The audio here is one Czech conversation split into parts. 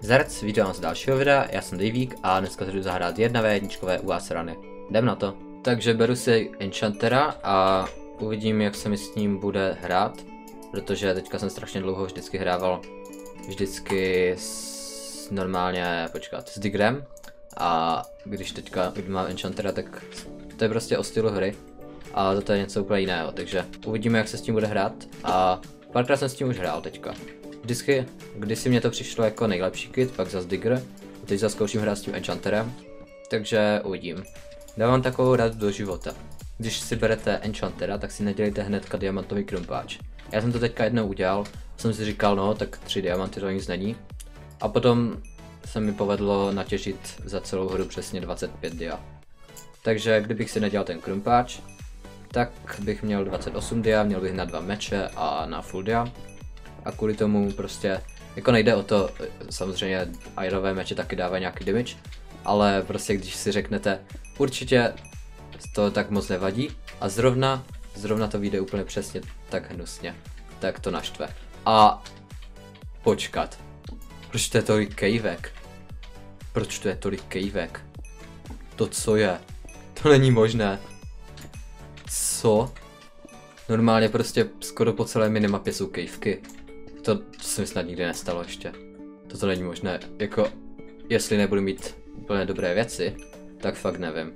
Zdarc, vítám vás z dalšího videa, já jsem Davík a dneska se jdu zahrát jedna v jedničkové UAS rany. Jdem na to. Takže beru si Enchantera a uvidím jak se mi s ním bude hrát, protože teďka jsem strašně dlouho vždycky hrával vždycky s normálně, počkat, s Digrem a když teďka když mám Enchantera, tak to je prostě o stylu hry a toto je něco úplně jiného, takže uvidíme jak se s tím bude hrát a párkrát jsem s tím už hrál teďka. Vždycky, když si mě to přišlo jako nejlepší kit, pak zase Digger, teď zase zkouším hrát s tím Enchanterem, takže uvidím. Dávám takovou radu do života. Když si berete Enchantera, tak si nedělejte hnedka diamantový krumpáč. Já jsem to teďka jednou udělal, jsem si říkal, no tak tři diamanty to nic není. A potom se mi povedlo natěžit za celou hru přesně 25 dia. Takže kdybych si nedělal ten krumpáč, tak bych měl 28 dia, měl bych na dva meče a na full dia a kvůli tomu prostě, jako nejde o to, samozřejmě aerové meče taky dávají nějaký damage, ale prostě když si řeknete, určitě to tak moc nevadí a zrovna, zrovna to vyjde úplně přesně tak hnusně, tak to naštve. A počkat, proč to je tolik kejvek? Proč to je tolik kejvek? To co je? To není možné. Co? Normálně prostě skoro po celé minimapě jsou kejvky. To, to se mi snad nikdy nestalo ještě. Toto není možné. Jako, jestli nebudu mít úplně dobré věci, tak fakt nevím.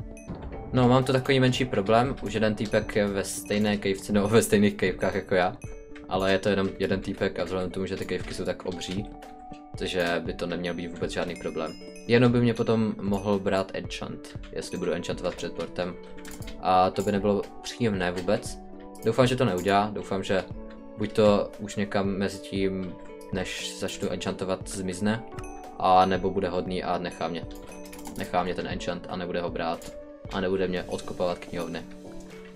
No, mám to takový menší problém, už jeden týpek je ve stejné kejvce, nebo ve stejných kejvkách jako já. Ale je to jenom jeden týpek a vzhledem k tomu, že ty kejvky jsou tak obří, takže by to neměl být vůbec žádný problém. Jenom by mě potom mohl brát enchant, jestli budu enchantovat před portem. A to by nebylo příjemné vůbec. Doufám, že to neudělá, doufám, že buď to už někam mezi tím, než začnu enchantovat, zmizne, a nebo bude hodný a nechá mě. Nechá mě ten enchant a nebude ho brát a nebude mě odkopávat knihovny.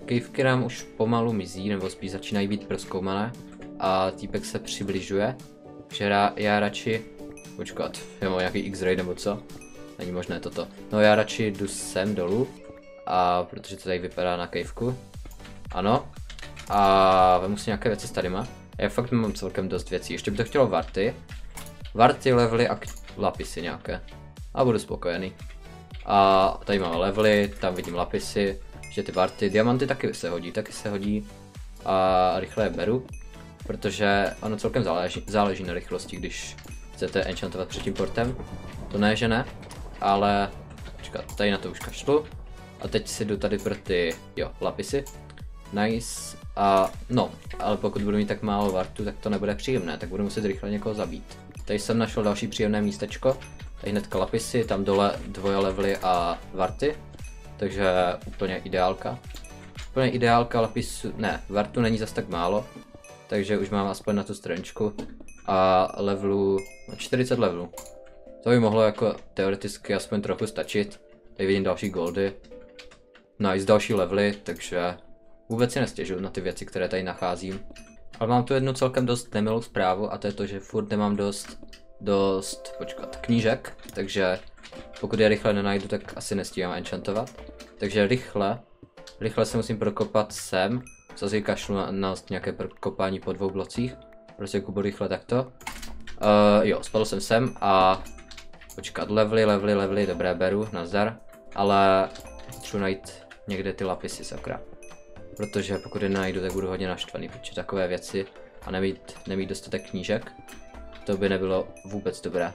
Kejvky nám už pomalu mizí, nebo spíš začínají být proskoumané a týpek se přibližuje, že já, já radši, počkat, já mám nějaký X-ray nebo co? Není možné toto. No já radši jdu sem dolů, a protože to tady vypadá na kejvku. Ano, a vemu si nějaké věci s tadyma. Já fakt mám celkem dost věcí. Ještě by to chtělo varty. Varty, levely a lapisy nějaké. A budu spokojený. A tady máme levely, tam vidím lapisy, že ty varty, diamanty taky se hodí, taky se hodí. A rychle je beru, protože ono celkem záleží, záleží na rychlosti, když chcete enchantovat před tím portem. To ne, že ne, ale počkat, tady na to už kašlu. A teď si jdu tady pro ty, jo, lapisy. Nice. A no, ale pokud budu mít tak málo vartu, tak to nebude příjemné, tak budu muset rychle někoho zabít. Tady jsem našel další příjemné místečko, tady hned lapisy, tam dole dvoje levely a varty, takže úplně ideálka. Úplně ideálka lapisu, ne, vartu není zas tak málo, takže už mám aspoň na tu straničku a levelu, 40 levelů. To by mohlo jako teoreticky aspoň trochu stačit. Tady vidím další goldy. Nice, další levely, takže Vůbec si nestěžuju na ty věci, které tady nacházím. Ale mám tu jednu celkem dost nemilou zprávu a to je to, že furt nemám dost, dost, počkat, knížek, takže pokud je rychle nenajdu, tak asi nestíhám enchantovat. Takže rychle, rychle se musím prokopat sem, zase kašlu na, na nějaké prokopání po dvou blocích, prostě jako rychle takto. Uh, jo, spadl jsem sem a počkat, levely, levely, levely, dobré, beru, nazdar, ale potřebuji najít někde ty lapisy, sakra protože pokud je najdu, tak budu hodně naštvaný, protože takové věci a nemít, nemít dostatek knížek, to by nebylo vůbec dobré.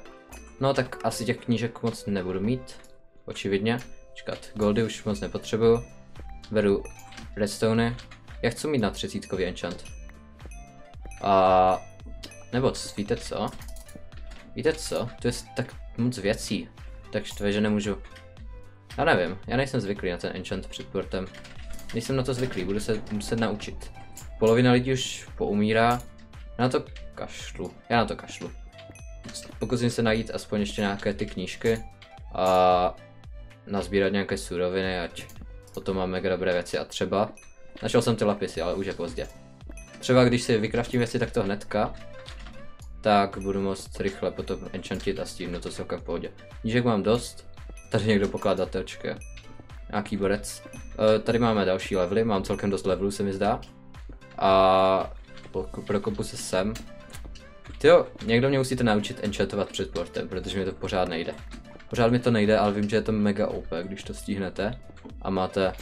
No tak asi těch knížek moc nebudu mít, očividně. Čekat, goldy už moc nepotřebuju. Beru redstone. Já chci mít na 30 enchant. A... Nebo víte co? Víte co? To je tak moc věcí. Tak štve, že nemůžu. Já nevím, já nejsem zvyklý na ten enchant před portem. Nejsem na to zvyklý, budu se muset naučit. Polovina lidí už poumírá. Já na to kašlu. Já na to kašlu. Pokusím se najít aspoň ještě nějaké ty knížky a nazbírat nějaké suroviny, ať potom mám mega dobré věci a třeba našel jsem ty lapisy, ale už je pozdě. Třeba když si vykraftím věci takto hnedka, tak budu moct rychle potom enchantit a s tím, no to celkem v pohodě. Knížek mám dost, tady někdo pokládá tečky nějaký borec. Uh, tady máme další levely, mám celkem dost levelů se mi zdá. A prokopu se sem. Jo, někdo mě musíte naučit enchantovat před portem, protože mi to pořád nejde. Pořád mi to nejde, ale vím, že je to mega OP, když to stihnete. A máte,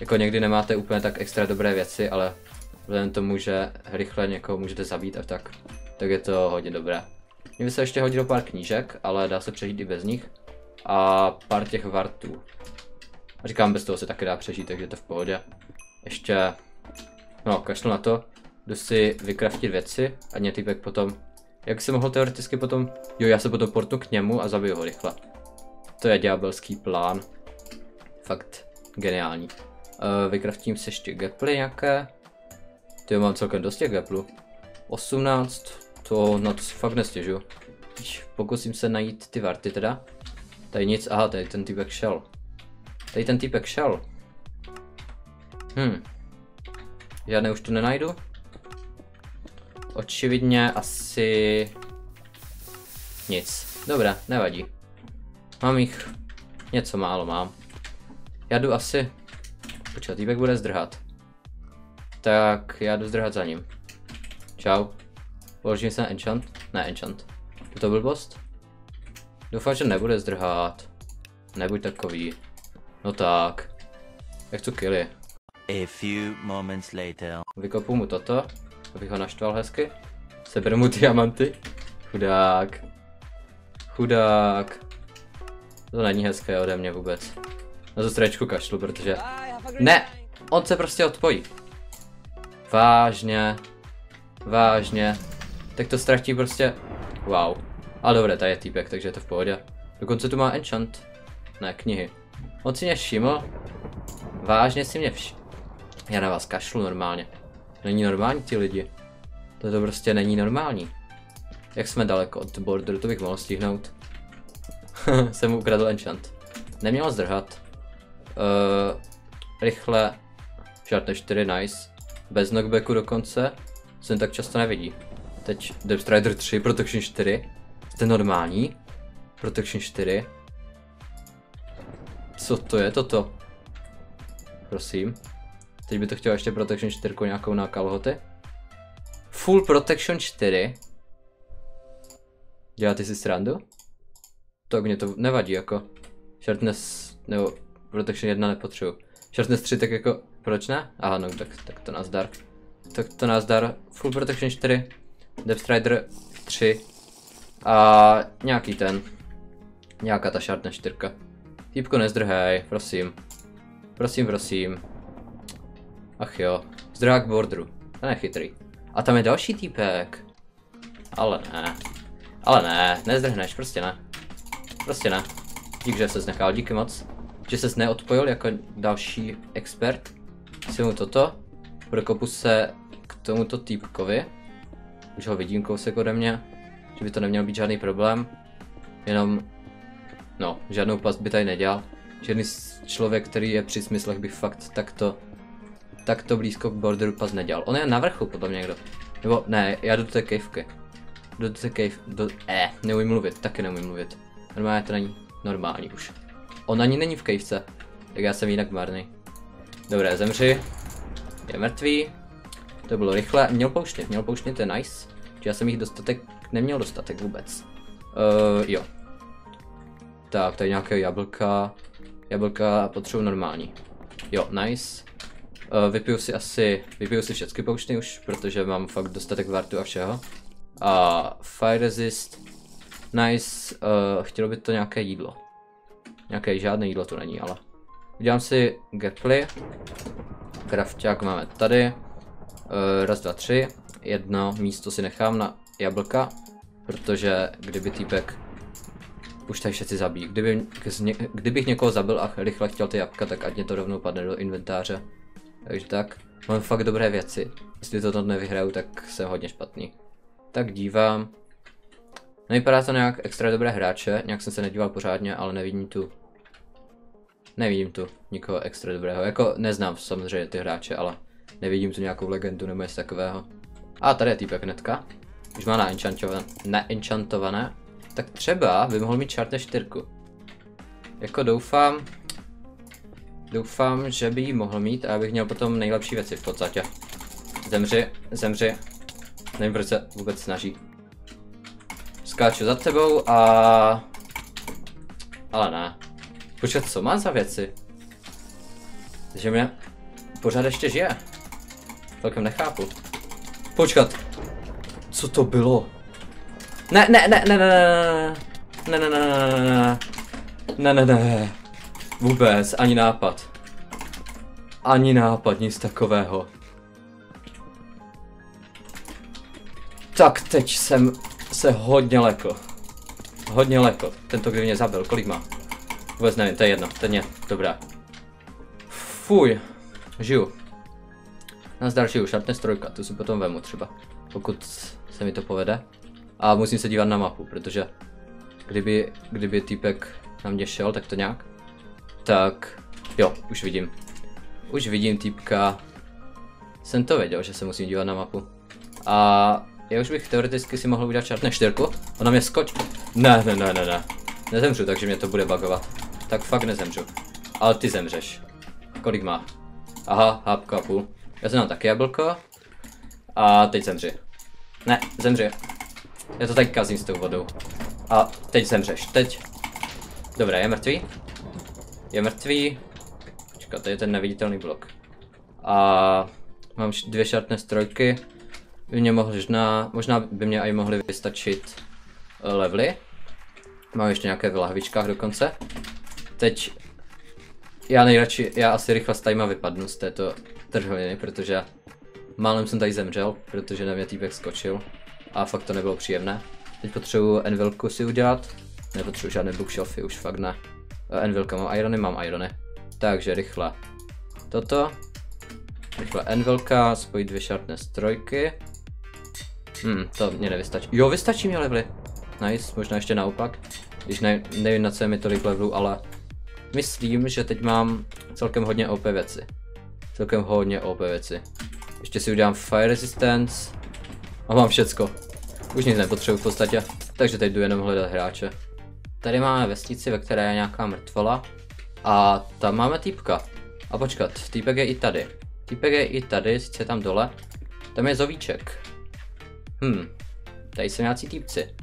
jako někdy nemáte úplně tak extra dobré věci, ale vzhledem tomu, že rychle někoho můžete zabít a tak, tak je to hodně dobré. Mně by se ještě hodilo pár knížek, ale dá se přežít i bez nich. A pár těch vartů. A říkám, bez toho se taky dá přežít, takže to v pohodě. Ještě, no, kašlu na to. Jdu si vykraftit věci a mě týpek potom, jak se mohl teoreticky potom, jo, já se potom portu k němu a zabiju ho rychle. To je ďábelský plán. Fakt geniální. Uh, vykraftím si ještě geply nějaké. Ty mám celkem dost těch geplů. 18, to na to si fakt nestěžu. Pokusím se najít ty varty teda. Tady nic, aha, tady ten týpek šel. Tady ten týpek šel. Hm. Žádné už tu nenajdu. Očividně asi... Nic. Dobré, nevadí. Mám jich něco málo mám. Já jdu asi... Počkat, týpek bude zdrhat. Tak já jdu zdrhat za ním. Čau. Položím se na enchant? Ne, enchant. Je to blbost? Doufám, že nebude zdrhat. Nebuď takový. No tak. Jak chci killy. A few moments later. Vykopu mu toto, abych ho naštval hezky. Seberu mu diamanty. Chudák. Chudák. To není hezké ode mě vůbec. Na to strečku kašlu, protože... Ne! On se prostě odpojí. Vážně. Vážně. Tak to ztratí prostě... Wow. Ale dobré, tady je týpek, takže je to v pohodě. Dokonce tu má enchant. Ne, knihy. On si mě všiml. Vážně si mě všiml. Já na vás kašlu normálně. Není normální ti lidi. To to prostě není normální. Jak jsme daleko od borderu, to bych mohl stihnout. jsem mu ukradl enchant. Neměl zdrhat. Uh, rychle. Žádné 4, nice. Bez knockbacku dokonce. Jsem tak často nevidí. Teď Depth Rider 3, Protection 4. Jste normální? Protection 4. Co to je toto? Prosím. Teď by to chtěl ještě Protection 4 nějakou na kalhoty. Full Protection 4. Děláte si srandu? Tak mě to nevadí jako. Sharpness, nebo Protection 1 nepotřebuji. Sharpness 3 tak jako, proč ne? Aha, no tak, tak to nazdar. Tak to nazdar. Full Protection 4. Depth Rider 3. A nějaký ten. Nějaká ta Sharpness 4. Týpko nezdrhej, prosím. Prosím, prosím. Ach jo, zdrhák borderu. To je chytrý. A tam je další týpek. Ale ne. Ale ne, nezdrhneš, prostě ne. Prostě ne. Dík, že se nechal, díky moc. Že ses neodpojil jako další expert. Si mu toto. Prokopu se k tomuto týpkovi. Už ho vidím kousek ode mě. Že by to neměl být žádný problém. Jenom, no, žádnou past by tady nedělal. Žádný člověk, který je při smyslech, by fakt takto, takto blízko k borderu pas nedělal. On je na vrchu potom někdo. Nebo ne, já do té kejvky. Do té kejv, do, eh, neumím mluvit, taky neumím mluvit. Normálně to není normální už. On ani není v kejvce, tak já jsem jinak marný. Dobré, zemři. Je mrtvý. To bylo rychle. Měl pouštět, měl pouštět, to je nice. Že já jsem jich dostatek, neměl dostatek vůbec. Uh, jo. Tak, tady nějaké jablka. Jablka potřebuji normální. Jo, nice. Uh, vypiju si asi, vypiju si všechny poušty už, protože mám fakt dostatek vartu a všeho. A fire resist. Nice, uh, chtělo by to nějaké jídlo. Nějaké žádné jídlo to není, ale. Udělám si geply. Krafťák máme tady. Uh, raz, dva, tři. Jedno místo si nechám na jablka, protože kdyby týpek už tady všetci zabíjí. Kdyby, kdybych někoho zabil a rychle chtěl ty jabka, tak ať mě to rovnou padne do inventáře. Takže tak, mám fakt dobré věci. Jestli to nevyhraju, tak jsem hodně špatný. Tak dívám. Nevypadá to nějak extra dobré hráče, nějak jsem se nedíval pořádně, ale nevidím tu. Nevidím tu nikoho extra dobrého, jako neznám samozřejmě ty hráče, ale nevidím tu nějakou legendu nebo něco takového. A tady je týpek hnedka. Už má naenchantované. Tak třeba by mohl mít čárte čtyřku. Jako doufám, doufám, že by ji mohl mít a abych měl potom nejlepší věci v podstatě. Zemři, zemři. Nevím, proč se vůbec snaží. skáču za tebou a... Ale ne. Počkat, co má za věci? Že mě pořád ještě žije. Celkem nechápu. Počkat. Co to bylo? Ne, ne, ne, ne, ne, ne, ne, ne, ne, ne, ne, ne, ne, ne, vůbec, ani nápad. Ani nápad, nic takového. Tak teď jsem se hodně lekl. Hodně lekl. Tento kdy mě zabil, kolik má? Vůbec nevím, to je jedno, ten je, dobrá. Fuj, žiju. Nazdar žiju, šartne strojka, tu si potom vemu třeba, pokud se mi to povede. A musím se dívat na mapu, protože kdyby, kdyby týpek na mě šel, tak to nějak. Tak, jo, už vidím. Už vidím týpka. Jsem to věděl, že se musím dívat na mapu. A já už bych teoreticky si mohl udělat čartné čtyřku. Ona mě skoč. Ne, ne, ne, ne, ne. Nezemřu, takže mě to bude bugovat. Tak fakt nezemřu. Ale ty zemřeš. Kolik má? Aha, hápka a půl. Já jsem mám taky jablko. A teď zemři. Ne, zemři. Já to tak kazím s tou vodou. A teď zemřeš, teď. Dobré, je mrtvý. Je mrtvý. Počkat, to je ten neviditelný blok. A mám dvě šartné strojky. By mě možná, možná by mě i mohly vystačit eh, levely. Mám ještě nějaké v lahvičkách dokonce. Teď já nejradši, já asi rychle s tajma vypadnu z této trhoviny, protože málem jsem tady zemřel, protože na mě týpek skočil a fakt to nebylo příjemné. Teď potřebuji envilku si udělat, nepotřebuji žádné bookshelfy, už fakt ne. Envilka mám irony, mám irony. Takže rychle toto. Rychle envilka, spojit dvě sharpné strojky. Hmm, to mě nevystačí. Jo, vystačí mi levely. Nice, možná ještě naopak. Když ne, nevím na co je mi tolik levelů, ale myslím, že teď mám celkem hodně OP věci. Celkem hodně OP věci. Ještě si udělám Fire Resistance. A mám všecko. Už nic nepotřebuji v podstatě. Takže teď jdu jenom hledat hráče. Tady máme vesnici, ve které je nějaká mrtvola. A tam máme týpka. A počkat, týpek je i tady. Týpek je i tady, sice tam dole. Tam je zovíček. Hm, tady jsou nějací týpci.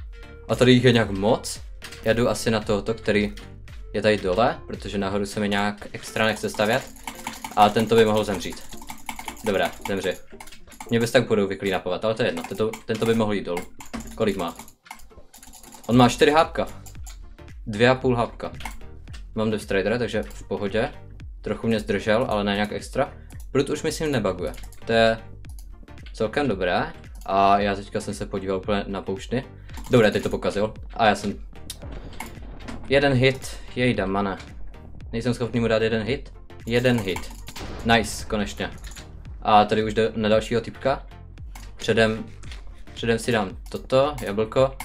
A tady jich je nějak moc. Já jdu asi na tohoto, který je tady dole, protože nahoru se mi nějak extra nechce stavět. A tento by mohl zemřít. Dobrá, zemři. Mě bys tak budou vyklínapovat, ale to je jedno, tento, tento by mohl jít dolů. Kolik má? On má 4 hápka. 2,5 hápka. Mám Death Strider, takže v pohodě. Trochu mě zdržel, ale ne nějak extra. Brut už myslím nebaguje. To je celkem dobré. A já teďka jsem se podíval úplně na poušty. Dobré, teď to pokazil. A já jsem... Jeden hit, jej damane. Nejsem schopný mu dát jeden hit? Jeden hit. Nice, konečně. A tady už jde na dalšího typka. Předem, předem si dám toto, jablko.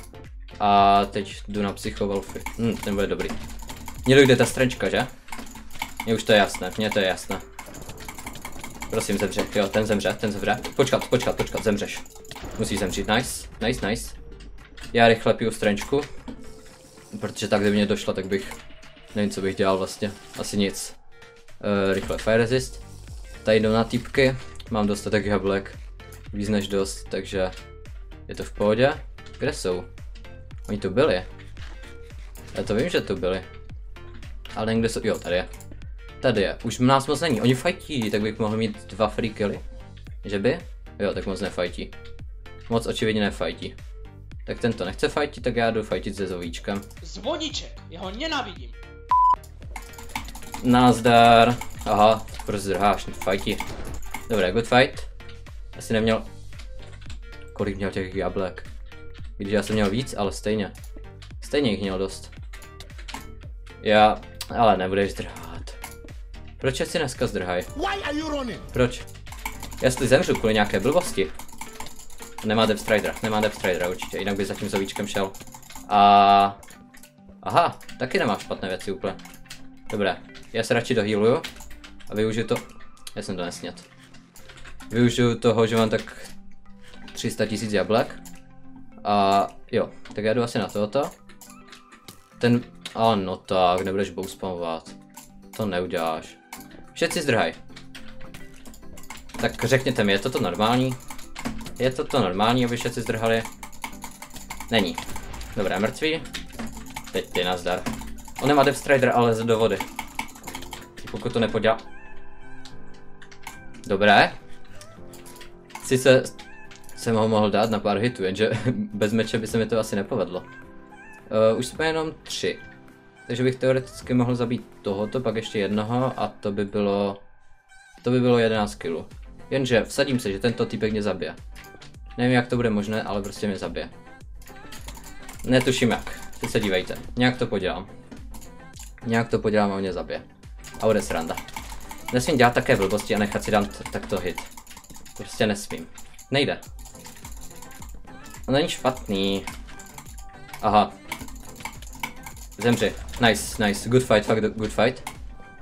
A teď jdu na psychovolfy. Hm, ten bude dobrý. Mně dojde ta strančka, že? Mně už to je jasné, mně to je jasné. Prosím, zemře. Jo, ten zemře, ten zemře. Počkat, počkat, počkat, zemřeš. Musí zemřít, nice, nice, nice. Já rychle piju strančku. Protože tak, kdyby mě došlo, tak bych... Nevím, co bych dělal vlastně. Asi nic. Uh, rychle fire resist. Tady jdu na týpky. Mám dostatek jablek. Víc než dost, takže... Je to v pohodě. Kde jsou? Oni tu byli. Já to vím, že tu byli. Ale někde jsou, jo, tady je. Tady je, už nás moc není, oni fajtí, tak bych mohl mít dva free killy. Že by? Jo, tak moc nefajtí. Moc očividně nefajtí. Tak tento nechce fajtit, tak já jdu fajtit se zovíčkem. Zvoníček, já ho nenávidím. Nazdar. Aha, proč zdrháš, fajti. Dobré, good fight. Asi neměl... Kolik měl těch jablek? Když já jsem měl víc, ale stejně. Stejně jich měl dost. Já... Ale nebudeš zdrhat. Proč si dneska zdrhaj? Proč? Jestli zemřu kvůli nějaké blbosti. Nemá Depth Stridera, nemá Depth Stridera určitě, jinak by za tím zovíčkem šel. A... Aha, taky nemá špatné věci úplně. Dobré, já se radši dohýluju a využiju to... Já jsem to nesnět. Využiju toho, že mám tak 300 tisíc jablek. A jo, tak já jdu asi na tohoto. Ten, ano tak, nebudeš bow spamovat. To neuděláš. Všetci zdrhaj. Tak řekněte mi, je toto normální? Je toto normální, aby všetci zdrhali? Není. Dobré, mrtví. Teď ty nazdar. On nemá Depth Strider, ale do vody. Pokud to nepodělá... Dobré. Sice jsem ho mohl dát na pár hitů, jenže bez meče by se mi to asi nepovedlo. Uh, už jsme jenom tři. Takže bych teoreticky mohl zabít tohoto, pak ještě jednoho a to by bylo... To by bylo 11 kg. Jenže vsadím se, že tento typek mě zabije. Nevím jak to bude možné, ale prostě mě zabije. Netuším jak. Teď se dívejte. Nějak to podělám. Nějak to podělám a mě zabije. A bude sranda. Nesmím dělat také blbosti a nechat si dát takto hit. Prostě nesmím. Nejde. On není špatný. Aha. Zemři. Nice, nice. Good fight, fakt good fight.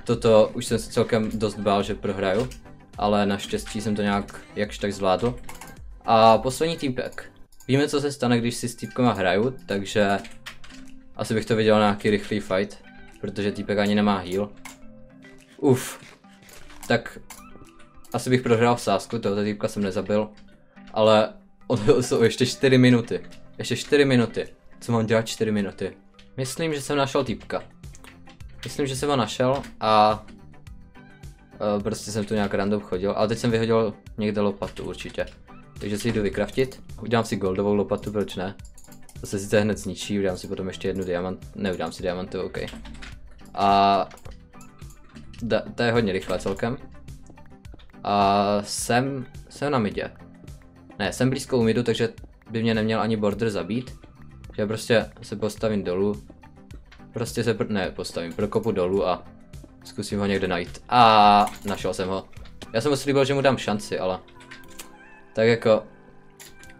Toto už jsem se celkem dost bál, že prohraju. Ale naštěstí jsem to nějak jakž tak zvládl. A poslední týpek. Víme, co se stane, když si s týpkama hraju, takže asi bych to viděl na nějaký rychlý fight, protože týpek ani nemá heal. Uf. Tak asi bych prohrál v sásku, tohoto týpka jsem nezabil, ale od jsou ještě 4 minuty. Ještě 4 minuty. Co mám dělat 4 minuty? Myslím, že jsem našel týpka. Myslím, že jsem ho našel a uh, prostě jsem tu nějak random chodil, ale teď jsem vyhodil někde lopatu určitě. Takže si jdu vykraftit. Udělám si goldovou lopatu, proč ne? To se sice hned zničí, udělám si potom ještě jednu diamant, neudělám si diamantu, OK. A da, to je hodně rychle celkem. A jsem, jsem na midě. Ne, jsem blízko u midu, takže by mě neměl ani border zabít. Já prostě se postavím dolů. Prostě se, pr ne, postavím, prokopu dolů a zkusím ho někde najít. A našel jsem ho. Já jsem mu slíbil, že mu dám šanci, ale tak jako,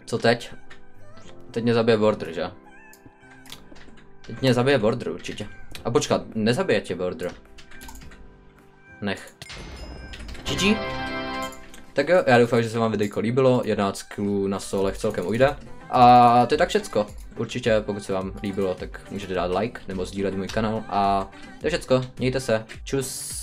co teď? Teď mě zabije border, že? Teď mě zabije border určitě. A počkat, nezabije tě border. Nech. GG. Tak jo, já doufám, že se vám videjko líbilo, 11 kg na solech celkem ujde. A to je tak všecko. Určitě, pokud se vám líbilo, tak můžete dát like nebo sdílet můj kanál. A to je všecko, mějte se, čus.